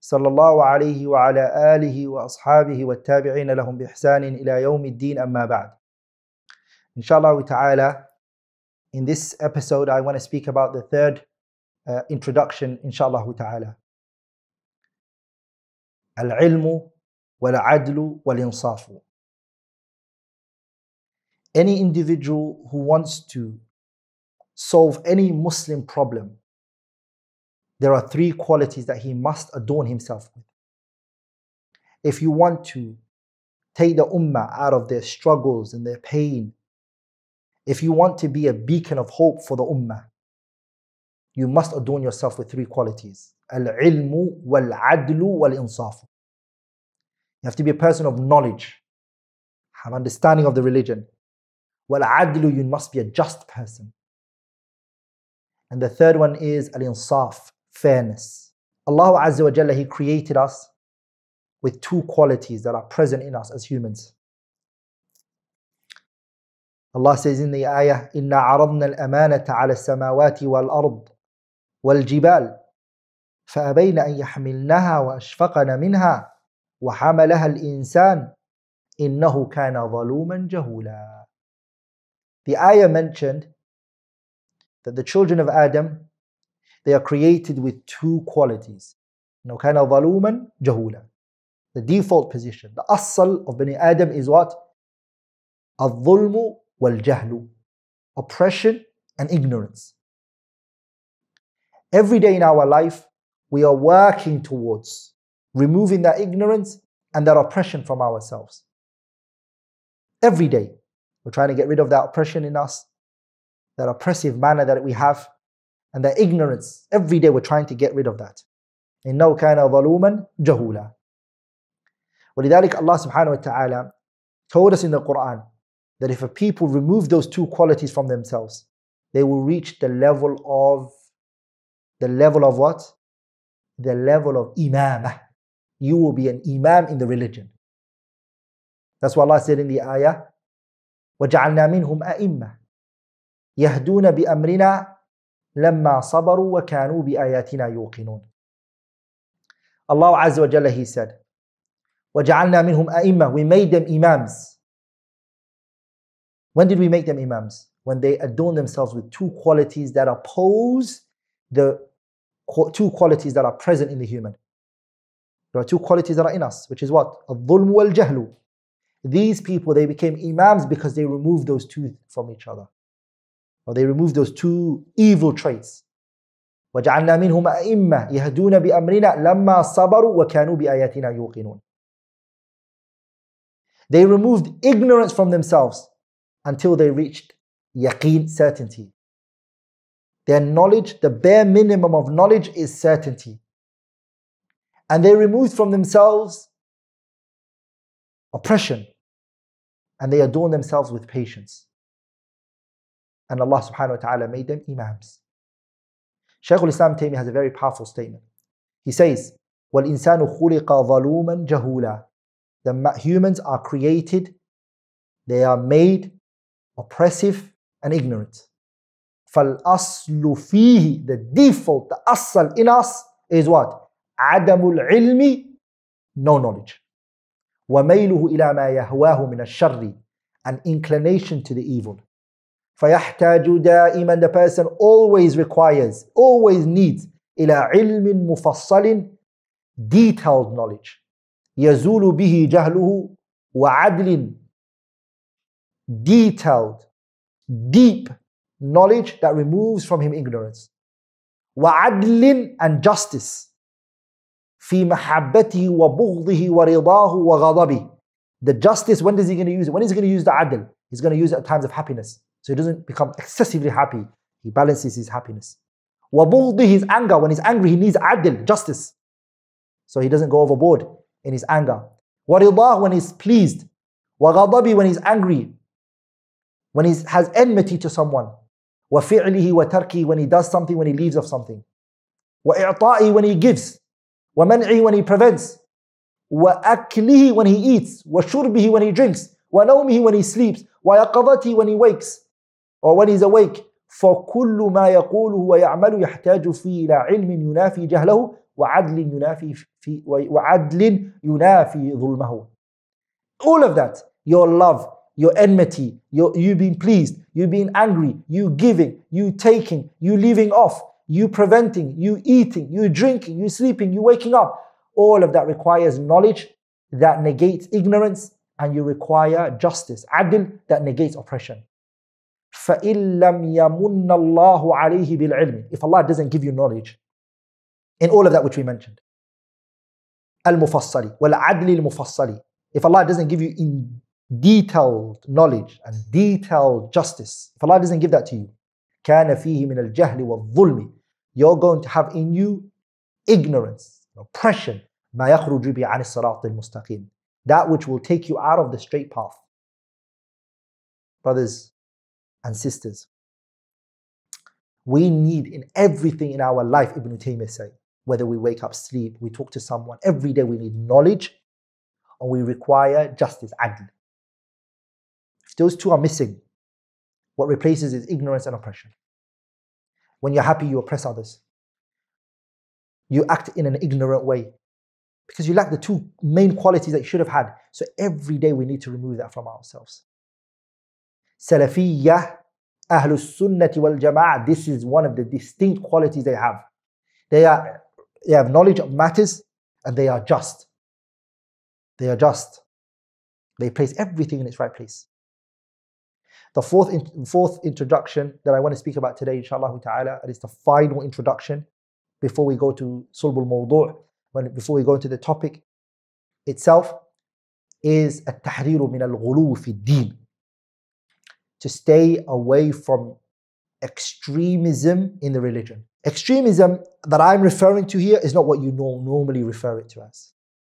صلى الله عليه وعلى آله وأصحابه والتابعين لهم بإحسان إلى يوم الدين أما بعد. الله تعالى in this episode i want to speak about the third uh, introduction شاء الله تعالى. العلم والعدل والإنصاف. Any individual who wants to solve any Muslim problem, there are three qualities that he must adorn himself with. If you want to take the ummah out of their struggles and their pain, if you want to be a beacon of hope for the ummah, you must adorn yourself with three qualities al-ilmu wal-adlu wal-insaf. You have to be a person of knowledge, have understanding of the religion, Wal-adlu, you must be a just person. And the third one is al-insaf, fairness. Allah Azza wa Jalla, He created us with two qualities that are present in us as humans. Allah says in the ayah, إِنَّا عَرَضْنَا الْأَمَانَةَ عَلَى السَّمَاوَاتِ وَالْأَرْضِ وَالْجِبَالِ فأبين أن يحملنها وأشفقن منها وحملها الإنسان إنه كان ظلوما جهولا the ayah mentioned that the children of Adam they are created with two qualities. No kind of ظلوما جهولا. The default position, the asal of Bani Adam is what? الظلم والجهل. Oppression and ignorance. Every day in our life, we are working towards removing that ignorance and that oppression from ourselves. Every day. We're trying to get rid of that oppression in us, that oppressive manner that we have, and that ignorance. Every day we're trying to get rid of that. إنه كان ظلوما جهولا. ولذلك Allah subhanahu wa ta'ala told us in the Quran that if a people remove those two qualities from themselves, they will reach the level of the level of what? The level of imamah. You will be an imam in the religion. That's what Allah said in the ayah. وجعلنا منهم أئمة يهدون بأمرنا لما صبروا وكانوا بآياتنا يوقنون Allah Azza wa Jalla, He said, وَجَعَلْنَا مِنْهُمْ أَئِمَّةً We made them imams. When did we make them imams? When they adorn themselves with two qualities that oppose the two qualities that are present in the human. There are two qualities that are in us, which is what? الظلم والجهل. These people, they became imams because they removed those two from each other. Or they removed those two evil traits. وجعلنا منهم أئمة يهدون بأمرنا لما صبروا وكانوا بآياتنا يوقنون. They removed ignorance from themselves until they reached yaqeen, certainty. Their knowledge, the bare minimum of knowledge is certainty. And they removed from themselves oppression and they adorn themselves with patience. And Allah subhanahu wa ta'ala made them imams. Shaykh al-Islam Taymi has a very powerful statement. He says, وَالْإِنسَانُ خُلِقَ ظَلُومًا جَهُولًا The humans are created, they are made oppressive and ignorant. فَالْأَصْلُ فِيهِ The default, the asal in us is what? عَدَمُ الْعِلْمِ No knowledge. وميله إلى ما يهواه من الشر an inclination to the evil فيحتاج دائما the person always requires always needs إلى علم مفصل detailed knowledge يزول به جهله وعدل detailed deep knowledge that removes from him ignorance وعدل and justice في محبته وبغضه ورضاه وغضبه. The justice, when is he going to use it? When is he going to use the adl? He's going to use it at times of happiness. So he doesn't become excessively happy. He balances his happiness. وبغضه, his anger. When he's angry, he needs adl, justice. So he doesn't go overboard in his anger. وَرِضَاهُ when he's pleased. وَغَضَبِ when he's angry. When he has enmity to someone. وَفِعْلِهِ وَتَرْكِهِ when he does something, when he leaves of something. وَإِعْطَائِهِ when he gives. وَمَنْعِهِ when he prevents. وَأَكْلِهِ when he eats. وَشُرْبِهِ when he drinks. وَنَوْمِهِ when he sleeps. وَيَقَظَتِهِ when he wakes. or when he's awake فكل ما يقوله ويعمل يحتاج فيه إلى علم ينافي جهله وعدل ينافي في وعدل ينافي ظلمه all of that your love your enmity your, you being pleased you being angry you giving you taking you leaving off you preventing you eating you drinking you sleeping you waking up all of that requires knowledge that negates ignorance and you require justice adl, that negates oppression. فَإِن لَمْ يَمُنَّ اللَّهُ عَلَيْهِ بِالْعِلْمِ If Allah doesn't give you knowledge in all of that which we mentioned. المفصل والعدل المفصل If Allah doesn't give you in detailed knowledge and detailed justice, if Allah doesn't give that to you, كان فيه من الجهل والظلم You're going to have in you ignorance, oppression, ما يخرج به عن الصراط المستقيم That which will take you out of the straight path. Brothers, and sisters. We need in everything in our life, Ibn Taymiyyah said, whether we wake up, sleep, we talk to someone, every day we need knowledge and we require justice, adl. If those two are missing, what replaces is ignorance and oppression. When you're happy, you oppress others. You act in an ignorant way because you lack the two main qualities that you should have had. So every day we need to remove that from ourselves. Salafiyah, Ahlus Sunnah wal Jama'ah, this is one of the distinct qualities they have. They, are, they have knowledge of matters and they are just. They are just. They place everything in its right place. The fourth, in, fourth introduction that I want to speak about today, inshallah ta'ala, and it's the final introduction before we go to Sulbul Mawdu' when, before we go into the topic itself, is التحرير من الغلو في الدين to stay away from extremism in the religion. Extremism that I'm referring to here is not what you normally refer it to as.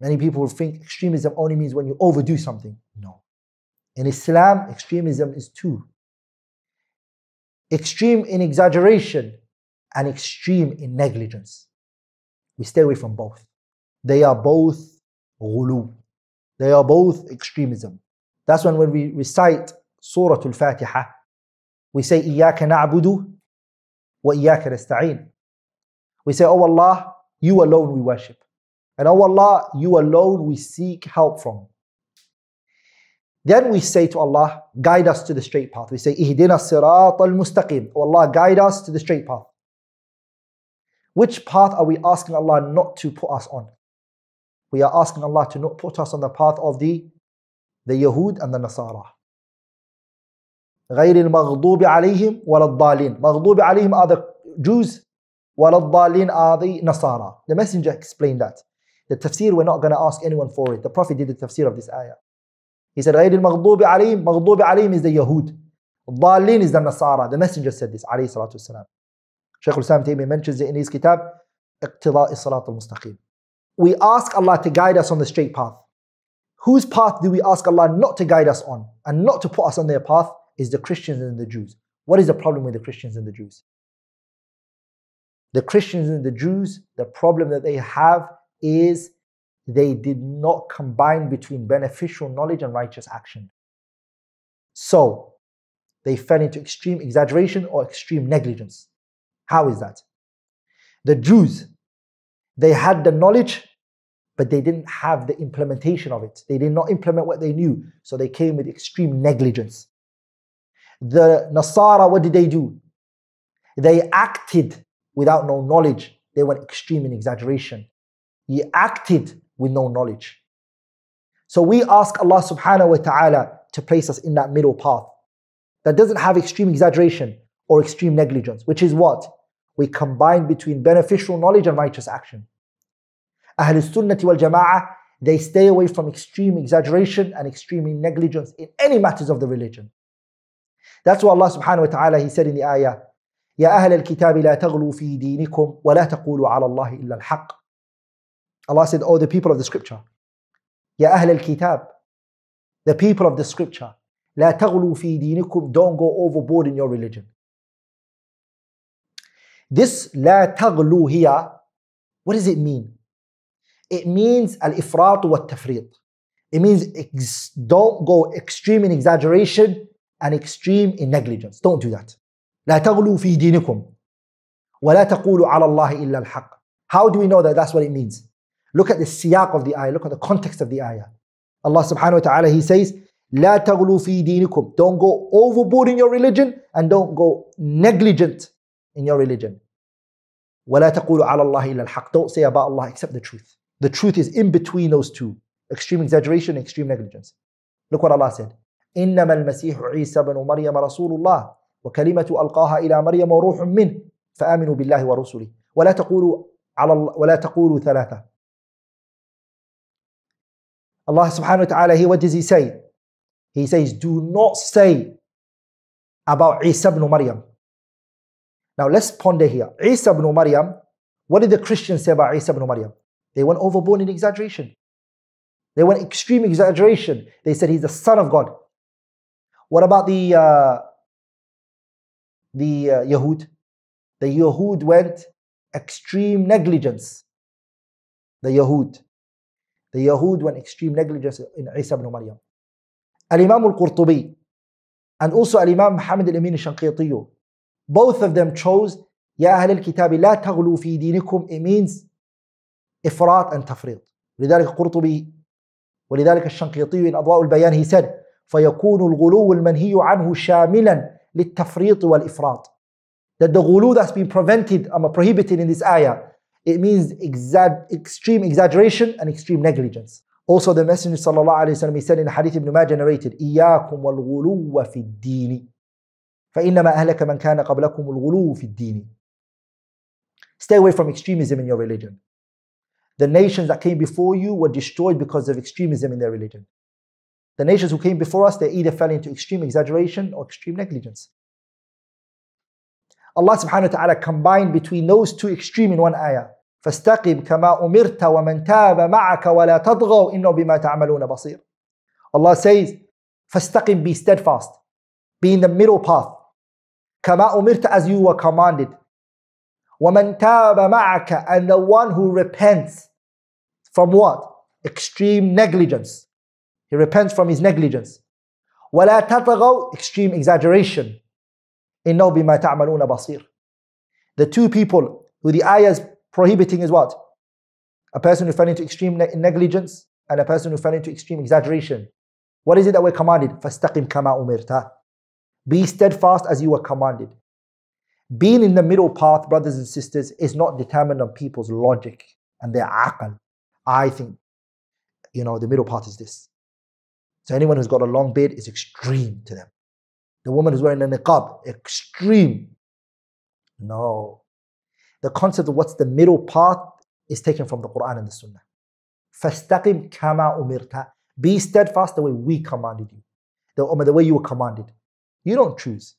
Many people think extremism only means when you overdo something. No. In Islam, extremism is two extreme in exaggeration and extreme in negligence. We stay away from both. They are both ghulu. They are both extremism. That's when when we recite Surah Al Fatiha. We say, Iyaka na'budu wa iyaka. We say, Oh Allah, you alone we worship. And oh Allah, you alone we seek help from. Then we say to Allah, guide us to the straight path. We say, Ihdina sirat al-mustaqim. Oh Allah, guide us to the straight path. Which path are we asking Allah not to put us on? We are asking Allah to not put us on the path of the, the Yahud and the Nasara. غير المغضوب عليهم ولا الضالين مغضوب عليهم are the Jews ولا الضالين are the Nasara the messenger explained that the tafsir we're not going to ask anyone for it the prophet did the tafsir of this ayah he said غير المغضوب عليهم مغضوب عليهم is the Yahud الضالين is the Nasara the messenger said this عليه الصلاة والسلام Shaykh al-Islam Taymiyyah mentions it in his kitab اقتضاء الصراط المستقيم we ask Allah to guide us on the straight path whose path do we ask Allah not to guide us on and not to put us on their path is the Christians and the Jews. What is the problem with the Christians and the Jews? The Christians and the Jews, the problem that they have is they did not combine between beneficial knowledge and righteous action. So, they fell into extreme exaggeration or extreme negligence. How is that? The Jews, they had the knowledge, but they didn't have the implementation of it. They did not implement what they knew, so they came with extreme negligence. The Nasara, what did they do? They acted without no knowledge. They went extreme in exaggeration. He acted with no knowledge. So we ask Allah subhanahu wa ta'ala to place us in that middle path that doesn't have extreme exaggeration or extreme negligence, which is what? We combine between beneficial knowledge and righteous action. Ahl Sunnati wal Jama'ah, they stay away from extreme exaggeration and extreme negligence in any matters of the religion. That's what Allah subhanahu wa ta'ala He said in the ayah, يا أهل الكتاب لا تغلوا في دينكم ولا تقولوا على الله إلا الحق. Allah said, Oh, the people of the scripture. Ya Ahl al-Kitab. The people of the scripture. لا تغلوا في دينكم. Don't go overboard in your religion. This لا تغلو here, what does it mean? It means wa tafrit. It means don't go extreme in exaggeration and extreme in negligence. Don't do that. لا تغلوا في دينكم ولا تقولوا على الله إلا الحق. How do we know that that's what it means? Look at the siyaq of the ayah. Look at the context of the ayah. Allah subhanahu wa ta'ala, He says, لا تغلوا في دينكم. Don't go overboard in your religion and don't go negligent in your religion. ولا تقولوا على الله إلا الحق. Don't say about Allah except the truth. The truth is in between those two. Extreme exaggeration, extreme negligence. Look what Allah said. إنما المسيح عيسى بن مريم رسول الله وكلمة ألقاها إلى مريم وروح منه فآمنوا بالله ورسله ولا تقولوا على ولا تقولوا ثلاثة Allah subhanahu wa ta'ala what does he say? He says, do not say about Isa ibn Maryam. Now let's ponder here. Isa ibn Maryam, what did the Christians say about Isa ibn Maryam? They went overboard in exaggeration. They went extreme exaggeration. They said he's the son of God. What about the uh, the uh, Yahud? The Yahud went extreme negligence. The Yahud. The Yahud went extreme negligence in Isa ibn Maryam. Al-Imam al-Qurtubi and also Al-Imam Muhammad al-Amin al-Shanqitiyu, both of them chose يا أهل الكتاب لا تغلوا في دينكم it means إفراط and تفريط لذلك القرطبي ولذلك الشنقيطي in أضواء البيان he said فيكون الغلو المنهي عنه شاملا للتفريط والإفراط that the ghulu that's been prevented or prohibited in this ayah it means exa- extreme exaggeration and extreme negligence also the messenger sallallahu alaihi wasallam said in hadith ibn majah narrated إياكم والغلو في الدين فإنما أهلك من كان قبلكم الغلو في الدين stay away from extremism in your religion the nations that came before you were destroyed because of extremism in their religion the nations who came before us, they either fell into extreme exaggeration or extreme negligence. Allah subhanahu wa ta'ala combined between those two extreme in one ayah. فاستقم كما أمرت ومن تاب معك ولا تطغوا إنه بما تعملون بصير. Allah says, فاستقم be steadfast, be in the middle path. كما أمرت as you were commanded. ومن تاب معك and the one who repents from what? Extreme negligence. He repents from his negligence. ولا تطغوا extreme exaggeration. إنه بما تعملون بصير. The two people who the ayah is prohibiting is what? A person who fell into extreme ne- negligence and a person who fell into extreme exaggeration. What is it that we're commanded? فَاسْتَقِمْ كَمَا أُمِرْتَ Be steadfast as you were commanded. Being in the middle path, brothers and sisters, is not determined on people's logic and their aql. I think, you know, the middle path is this. So anyone who's got a long beard is extreme to them. The woman who's wearing a niqab, extreme. No. The concept of what's the middle path is taken from the Quran and the Sunnah. فَاسْتَقِمْ كَمَا أُمِرْتَ Be steadfast the way we commanded you. The, the way you were commanded. You don't choose.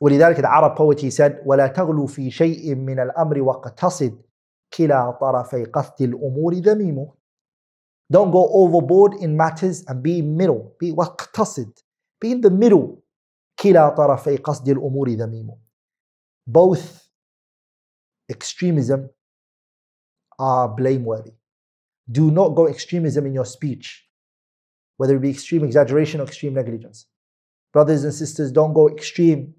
ولذلك the Arab poet he said ولا تغلو في شيء من الأمر واقتصد كلا طرفي قصد الأمور ذميم Don't go overboard in matters and be in middle. Be واقتصد. Be in the middle. كلا طرفي قصد الأمور ذميم. Both extremism are blameworthy. Do not go extremism in your speech, whether it be extreme exaggeration or extreme negligence. Brothers and sisters, don't go extreme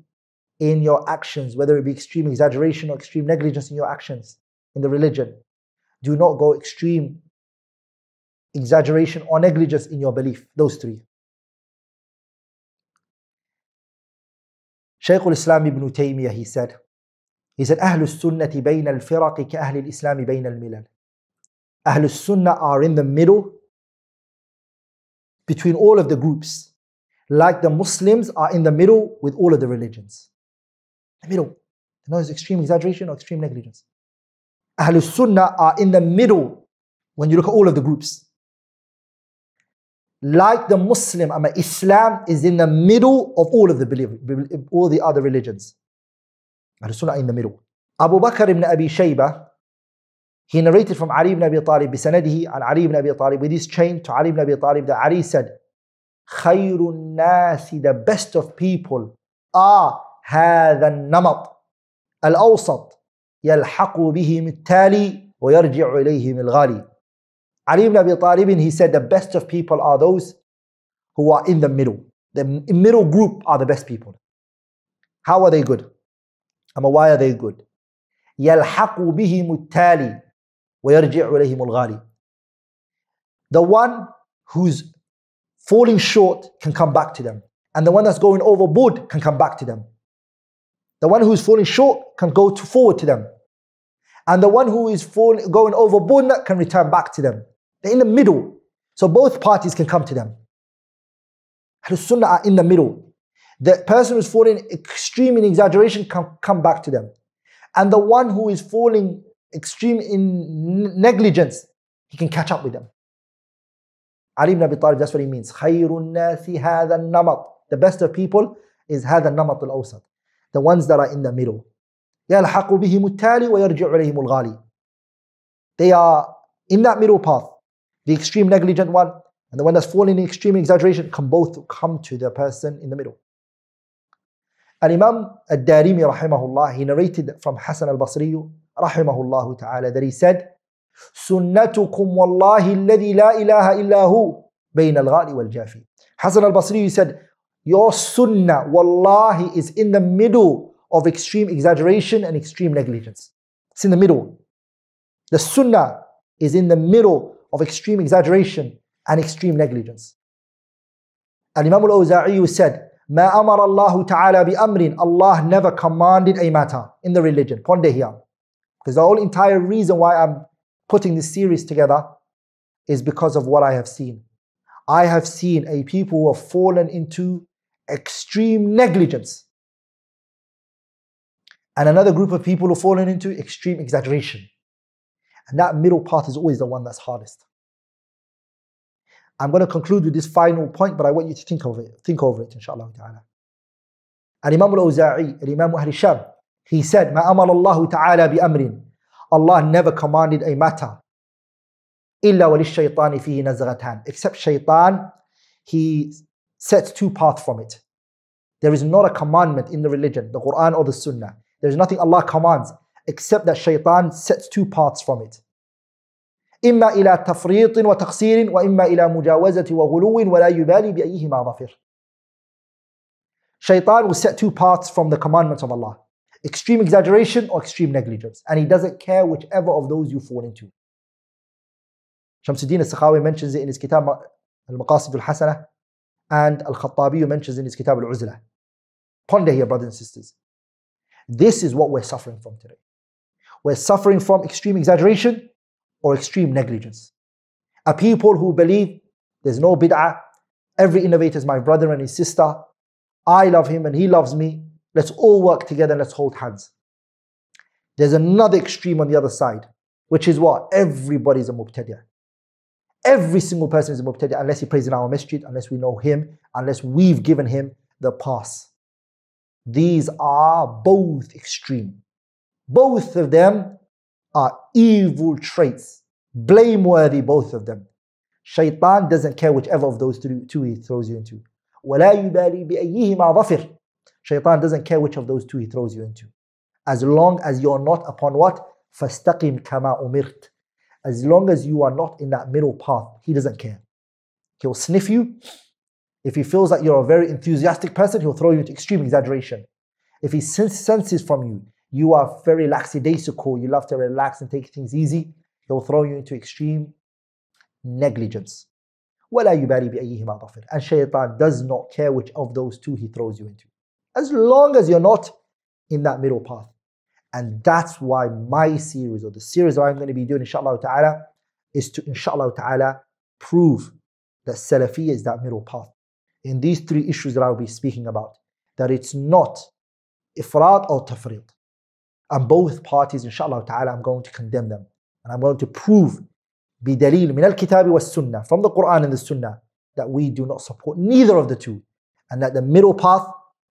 in your actions, whether it be extreme exaggeration or extreme negligence in your actions in the religion. Do not go extreme exaggeration or negligence in your belief. Those three. Shaykh al-Islam ibn Taymiyyah, he said, he said, أهل السنة بين الفرق كأهل الإسلام بين الملل. Ahl al-Sunnah are in the middle between all of the groups, like the Muslims are in the middle with all of the religions. The middle. No extreme exaggeration or extreme negligence. Ahl Sunnah are in the middle when you look at all of the groups. Like the Muslim, I mean, Islam is in the middle of all of the belief, all the other religions. Ahl Sunnah in the middle. Abu Bakr ibn Abi Shaybah, He narrated from Ali ibn Abi Talib بسنده عن Ali ibn Abi Talib with his chain to Ali ibn Abi Talib that Ali said خير الناس the best of people are هذا النمط الأوسط يلحق بهم التالي ويرجع إليهم الغالي Ali ibn Abi Talib he said the best of people are those who are in the middle the middle group are the best people how are they good and why are they good يلحق بهم التالي ويرجع إليهم الغالي the one who's falling short can come back to them and the one that's going overboard can come back to them the one who's falling short can go to forward to them. And the one who is falling, going overboard can return back to them. They're in the middle. So both parties can come to them. The Sunnah are in the middle. The person who's falling extreme in exaggeration can come back to them. And the one who is falling extreme in negligence, he can catch up with them. Ali ibn Abi Talib, that's what he means. خير الناس هذا النمط. The best of people is هذا النمط الأوسط the ones that are in the middle. يلحق بهم التالي ويرجع إليهم الغالي. They are in that middle path. The extreme negligent one and the one that's falling in extreme exaggeration can both come to the person in the middle. And Imam Ad-Darimi rahimahullah, he narrated from Hassan al-Basri rahimahullah ta'ala that he said, سنتكم والله الذي لا إله إلا هو بين الغالي والجافي. Hassan al-Basri said, your sunnah, wallahi, is in the middle of extreme exaggeration and extreme negligence. It's in the middle. The sunnah is in the middle of extreme exaggeration and extreme negligence. Al Imam al Awza'i said, Ma amar Allah ta'ala bi amrin. Allah never commanded a matter in the religion. Ponder here. Because the whole entire reason why I'm putting this series together is because of what I have seen. I have seen a people who have fallen into extreme negligence. And another group of people who have fallen into extreme exaggeration. And that middle part is always the one that's hardest. I'm going to conclude with this final point, but I want you to think of it, think over it, inshallah ta'ala. And Imam al-Awza'i, Imam al Sham, he said, "Ma amar Allah ta'ala bi amrin." Allah never commanded a matter illa wal shaytan fihi nazghatan. Except Shayṭān, he sets two paths from it. There is not a commandment in the religion, the Quran or the Sunnah. There is nothing Allah commands except that shaitan sets two paths from it. إما إلى تفريط وتقصير وإما إلى مجاوزة وغلو ولا يبالي بأيهما ظفر. Shaitan will set two paths from the commandments of Allah. Extreme exaggeration or extreme negligence. And he doesn't care whichever of those you fall into. Shamsuddin al-Sakhawi mentions it in his kitab Al-Maqasid al-Hasanah and Al-Khattabi mentions in his Kitab Al-Uzla. Ponder here, brothers and sisters. This is what we're suffering from today. We're suffering from extreme exaggeration or extreme negligence. A people who believe there's no bid'ah, every innovator is my brother and his sister, I love him and he loves me, let's all work together and let's hold hands. There's another extreme on the other side, which is what? Everybody's a mubtadi'ah. Every single person is a mubtadi unless he prays in our masjid, unless we know him, unless we've given him the pass. These are both extreme. Both of them are evil traits, blameworthy, both of them. Shaitan doesn't care whichever of those two he throws you into. ولا يبالي بأيهما ظفر. Shaitan doesn't care which of those two he throws you into. As long as you're not upon what? فَاسْتَقِمْ كَمَا أُمِرْتَ as long as you are not in that middle path, he doesn't care. He'll sniff you. If he feels that you're a very enthusiastic person, he'll throw you into extreme exaggeration. If he senses from you, you are very lackadaisical, you love to relax and take things easy, he'll throw you into extreme negligence. You bari bi aihima. And shaitan does not care which of those two he throws you into. As long as you're not in that middle path. And that's why my series or the series that I'm going to be doing, inshallah ta'ala, is to, inshallah ta'ala, prove that Salafiyya is that middle path. In these three issues that I'll be speaking about, that it's not ifrat or tafrit. And both parties, inshallah ta'ala, I'm going to condemn them. And I'm going to prove بدليل من الكتاب والسنة from the Quran and the Sunnah that we do not support neither of the two and that the middle path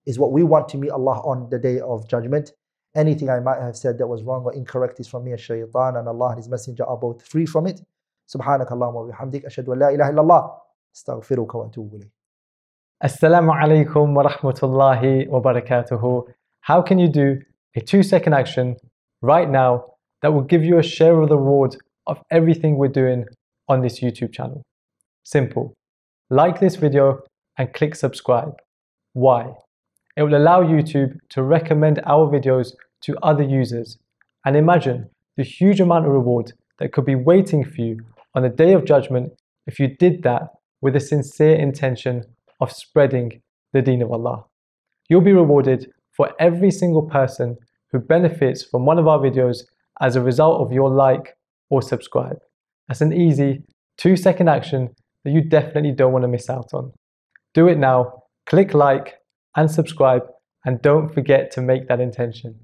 is what we want to meet Allah on the day of judgment Anything I might have said that was wrong or incorrect is from me, shaitan, and Allah and His Messenger are both free from it. سبحانك اللهم وبحمدك أشهد أن لا إله إلا الله استغفرك وأتوب إليك Assalamu alaikum wa rahmatullahi wa barakatuhu. How can you do a two second action right now that will give you a share of the reward of everything we're doing on this YouTube channel? Simple. Like this video and click subscribe. Why? It will allow YouTube to recommend our videos to other users. And imagine the huge amount of reward that could be waiting for you on the day of judgment if you did that with a sincere intention of spreading the deen of Allah. You'll be rewarded for every single person who benefits from one of our videos as a result of your like or subscribe. That's an easy two second action that you definitely don't want to miss out on. Do it now, click like and subscribe, and don't forget to make that intention.